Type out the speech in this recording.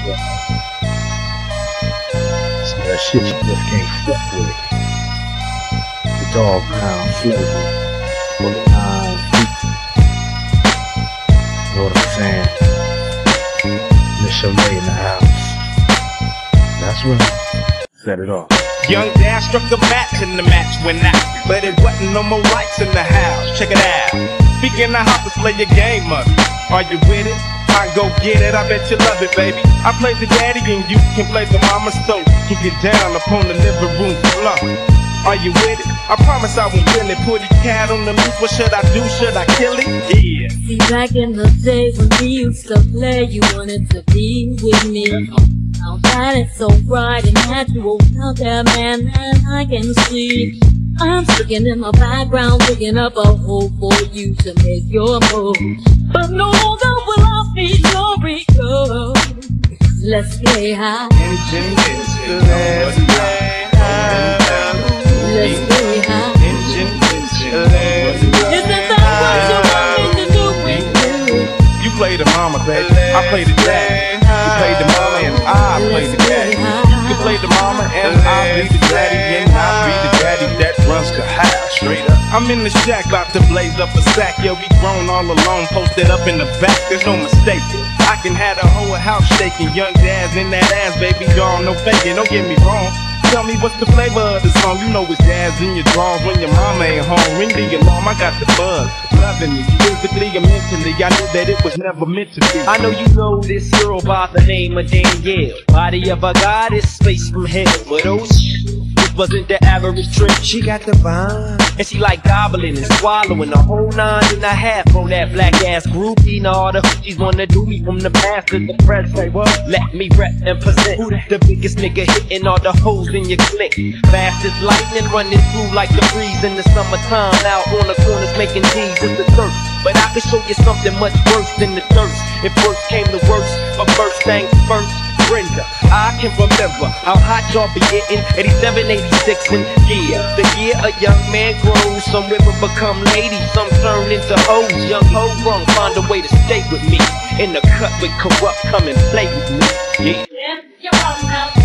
Some of that shit you just can't fuck with. The Dogg Pound flavor. Bullet nine feet. Know what I'm saying? Miss in the house. That's right. Set it off. Young Dad struck the match and the match went out. But it wasn't no more lights in the house. Check it out. Speaking of how to play your game up. Are you with it? I go get it, I bet you love it, baby. I play the daddy and you can play the mama so you get down upon the living room floor. Are you with it? I promise I won't really put a cat on the loose. What should I do? Should I kill it? Yeah. See, back in the day when we used to play, you wanted to be with me. Now that it's so bright and natural out there, man, and I can see. I'm sticking in the background, picking up a hole for you to make your move. But no longer will I be your ego. Let's play high, Engine is the last play let's play high. Engine is the last Isn't that what you want me to do with you? You play the mama, baby. I play the daddy. You play the mama and I play the daddy. You play the mama and I be the daddy and I be the daddy that runs the house straight. I'm in the shack about to blaze up a sack. Yeah, we grown all alone, posted up in the back. There's no mistake. I can have the whole house shaking. Young dads in that ass, baby. Y'all no faking. Don't get me wrong. Tell me what's the flavor of the song. You know it's jazz in your drawers when your mama ain't home. Ring the alarm, I got the buzz. Loving me physically and mentally. I knew that it was never meant to be. I know you know this girl by the name of Danielle. Body of a goddess, space from hell. But oh shit, wasn't the average trick. She got the vibe. And she like gobbling and swallowing a whole nine and a half on that black ass groupie. Now all the hoochies wanna do me from the past to the present. Say what? Let me rep and present the biggest nigga hitting all the hoes in your clique. Fast as lightning running through like the breeze in the summertime. Out on the corners making D's in the dirt. But I can show you something much worse than the thirst. If worse came to worst, but first things first. Brenda, I can remember how hot y'all be getting 87, 86, and yeah, the year a young man grows. Some women become ladies, some turn into hoes. Young hoe run, find a way to stay with me. In the cut with Kurupt, come and play with me. Yeah.